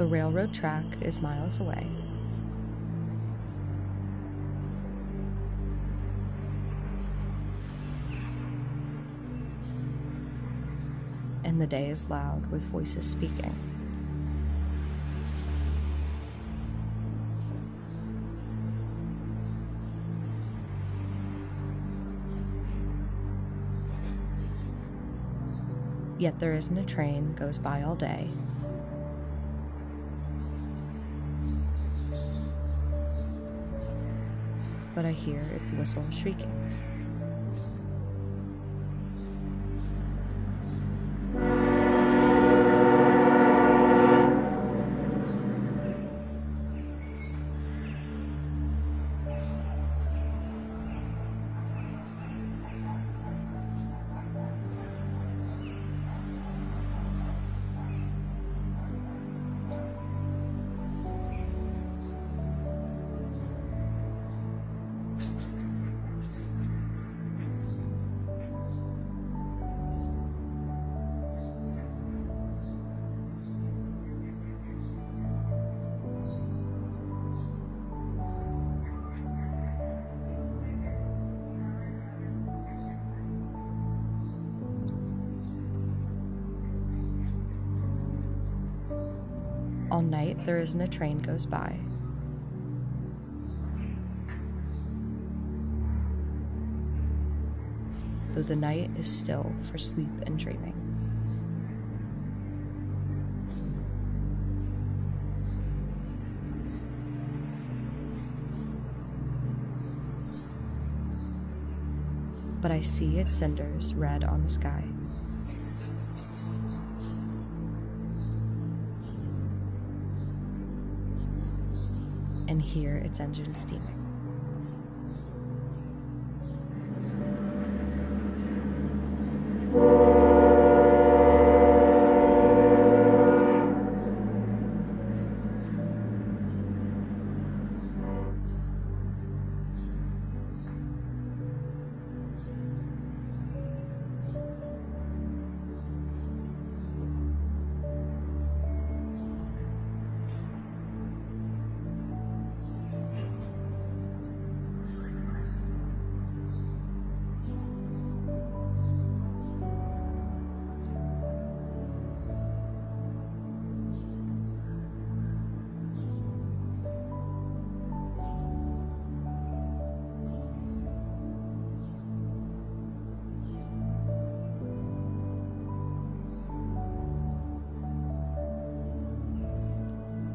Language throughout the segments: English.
The railroad track is miles away. And the day is loud with voices speaking. Yet there isn't a train goes by all day. But I hear its whistle shrieking. All night there isn't a train goes by. Though the night is still for sleep and dreaming. But I see its cinders red on the sky. And hear its engine steaming.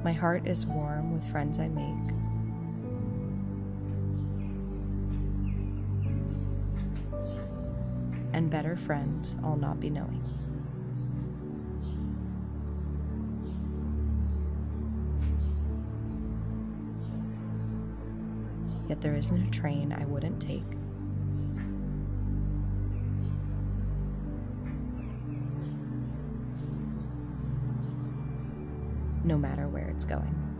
My heart is warm with friends I make. And better friends I'll not be knowing. Yet there isn't a train I wouldn't take. No matter where it's going.